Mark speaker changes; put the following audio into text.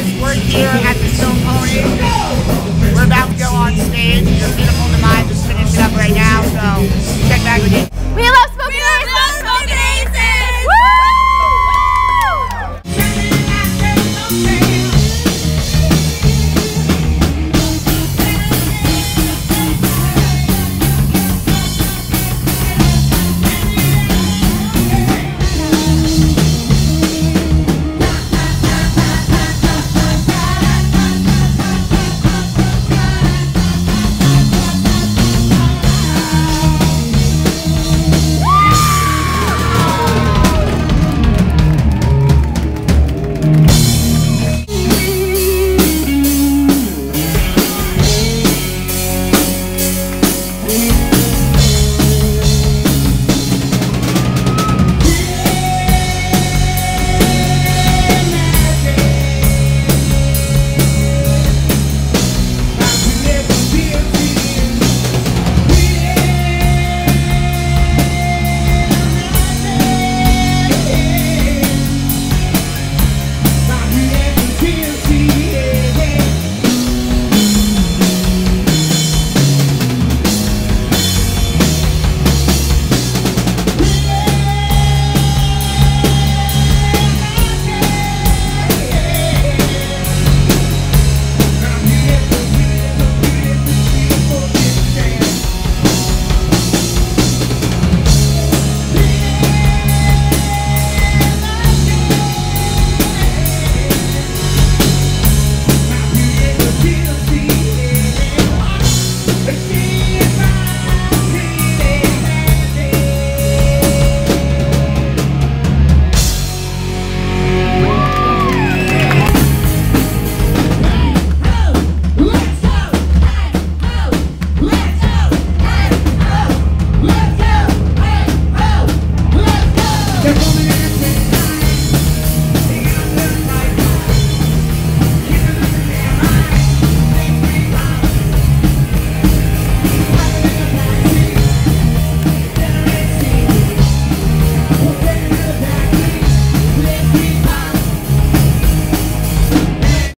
Speaker 1: guys, we're here at the Stone Pony. We're about to go on stage. Your beautiful demise is finishing up right now, so check back